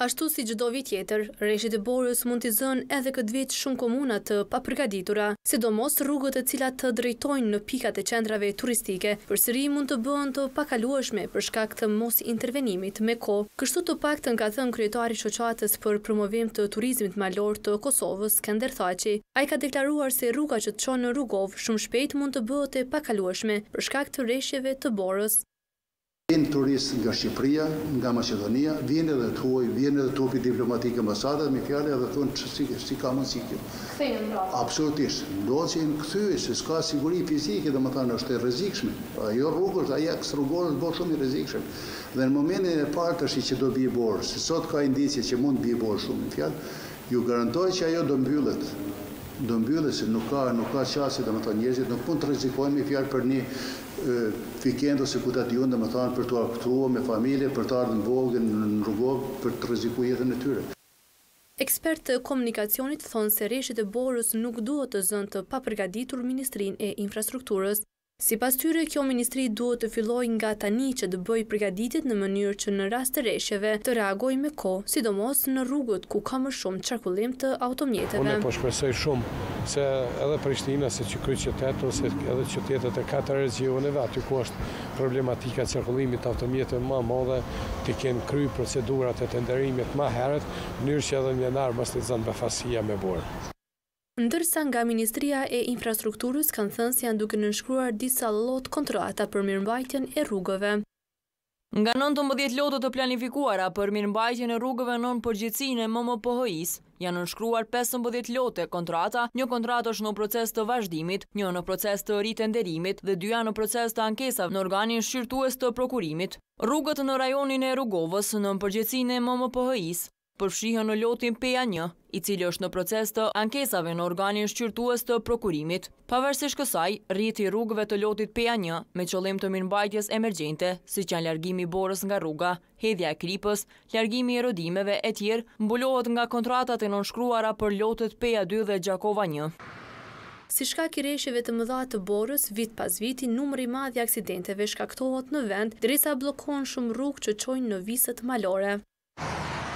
Ashtu si çdo vit tjetër, reshjet e borës mund t'i zënë edhe këtë vit shumë komuna të papërgatitura, sidomos rrugët të cilat të drejtojnë në pikat e qendrave turistike, përsëri mund të bëhen të pakalueshme për shkak të mosintervenimit me kohë. Kështu të paktën ka thënë kryetari i Shoqatës për Promovim të Turizmit Malor të Kosovës, Skënder Thaçi. Ai ka deklaruar se rruga që të çon në Rugovë shumë shpejt mund të bëhet e pakalueshme për shkak të reshjeve të borës. Vijnë turistë nga Shqipëria, nga Maqedonia, vijnë edhe të huaj, vijnë edhe trupi diplomatik i ambasadat me fjalë edhe thonë që si, si ka mundësi kjo. Kthehen prapë. Absolutisht. Ndodh që janë kthyer se s'ka siguri fizike, domethënë është e rrezikshme. Ajo rrugë është, ai aks rrugor është bërë shumë i rrezikshëm. Dhe në momentin e parë tash që do bie borë, se sot ka indicie që mund të bie borë shumë me fjalë, ju garantoj që ajo do mbyllet. Do mbyllet se nuk ka, nuk ka qasje, domethënë njerëzit nuk mund të rrezikojnë me fjalë për një Vikend ose ku ta di unë, domethënë për t'u aktua me familje, për të ardhur në Bogë, në Rugovë, për të rreziku jetën e tyre. Ekspertë të komunikacionit thonë se reshjet e borës nuk duhet të zënë të papërgatitur Ministrinë e Infrastrukturës. Sipas tyre, kjo ministri duhet të fillojë nga tani që të bëjë përgatitjet në mënyrë që në rast të reshjeve të reagojë me kohë, sidomos në rrugët ku ka më shumë qarkullim të automjeteve. Unë po shpresoj shumë se edhe Prishtina siç është kryeqytet ose edhe qytetet e katër regjioneve aty ku është problematika e qarkullimit të automjeteve më e madhe t'i kenë kry procedurat e tenderimit më herët, mënyrë që edhe në janar mos të zënë befasia me borë. Ndërsa nga Ministria e Infrastrukturës kanë thënë se janë duke nënshkruar disa lot kontrata për mirëmbajtjen e rrugëve. Nga nëntëmbëdhjetë lote të planifikuara për mirëmbajtjen e rrugëve nën përgjegjësinë e MMPHI-së, janë nënshkruar pesëmbëdhjetë lote kontrata, një kontratë është në proces të vazhdimit, një në proces të ritenderimit dhe dyja në proces të ankesave në organin shqyrtues të Prokurimit. Rrugët në rajonin e Rugovës, nën përgjegjësinë e MMPHI-së. përfshihen në lotin Peja një, i cili është në proces të ankesave në organin shqyrtues të Prokurimit. Pavarësisht kësaj, rrjeti i rrugëve të lotit Peja një, me qëllim të mirëmbajtjes emergjente, siç janë largimi i borës nga rruga, hedhja e kripës, largimi i erodimeve, etj, mbulohet nga kontratat e nënshkruara për lotet Peja dy dhe Gjakova një. Si shkak i reshjeve të mëdha të borës, vit pas viti, numër i madh i aksidenteve shkaktohet në vend, derisa bllokohen shumë rrugë që çojnë në viset malore.